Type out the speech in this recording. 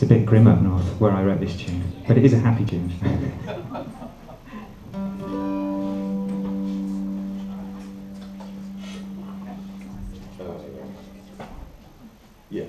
It's a bit grim up north where I wrote this tune, but it is a happy tune. Yeah.